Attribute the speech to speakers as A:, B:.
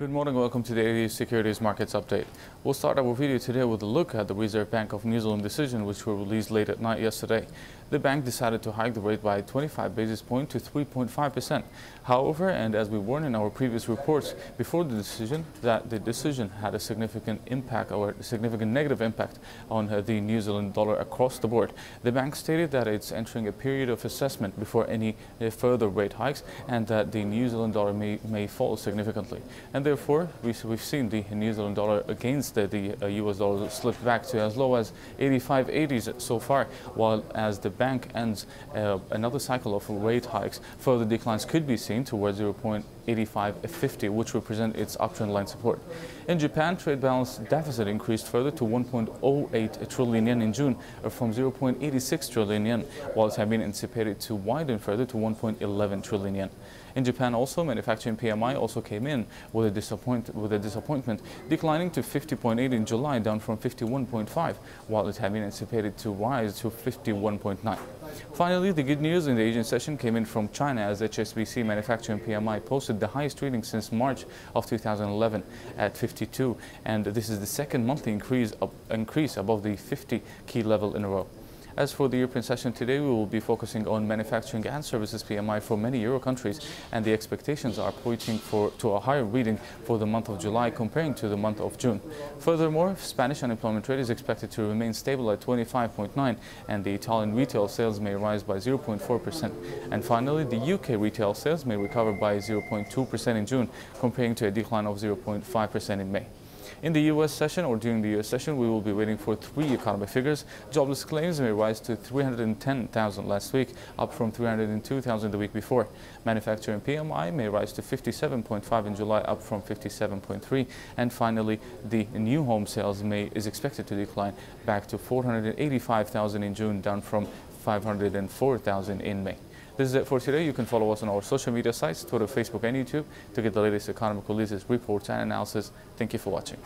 A: Good morning, welcome to the ADS Securities Markets Update. We'll start our video today with a look at the Reserve Bank of New Zealand decision which were released late at night yesterday. The bank decided to hike the rate by 25 basis points to 3.5%. However, and as we warned in our previous reports before the decision, that the decision had a significant impact or a significant negative impact on uh, the New Zealand dollar across the board. The bank stated that it's entering a period of assessment before any uh, further rate hikes and that the New Zealand dollar may, may fall significantly. And therefore, we, have seen the New Zealand dollar against the, the uh, US dollar slip back to as low as 85.80s so far, while as the bank ends uh, another cycle of rate hikes, further declines could be seen towards 0.8550, which represent its uptrend line support. In Japan, trade balance deficit increased further to 1.08 trillion yen in June, from 0.86 trillion yen, while it had been anticipated to widen further to 1.11 trillion yen. In Japan also, manufacturing PMI also came in with a, disappoint with a disappointment, declining to 50.8 in July, down from 51.5, while it had been anticipated to rise to 51.9. Finally, the good news in the Asian session came in from China as HSBC manufacturing PMI posted the highest reading since March of 2011 at 52, and this is the second monthly increase, increase above the 50 key level in a row. As for the European session today, we will be focusing on manufacturing and services PMI for many Euro countries, and the expectations are pointing for, to a higher reading for the month of July comparing to the month of June. Furthermore, Spanish unemployment rate is expected to remain stable at 25.9, and the Italian retail sales may rise by 0.4%. And finally, the UK retail sales may recover by 0.2% in June, comparing to a decline of 0.5% in May. In the U.S. session or during the U.S. session, we will be waiting for three economic figures. Jobless claims may rise to 310,000 last week, up from 302,000 the week before. Manufacturing PMI may rise to 57.5 in July, up from 57.3. And finally, the new home sales may is expected to decline back to 485,000 in June, down from 504,000 in May. This is it for today. You can follow us on our social media sites, Twitter, Facebook, and YouTube to get the latest economic releases, reports, and analysis. Thank you for watching.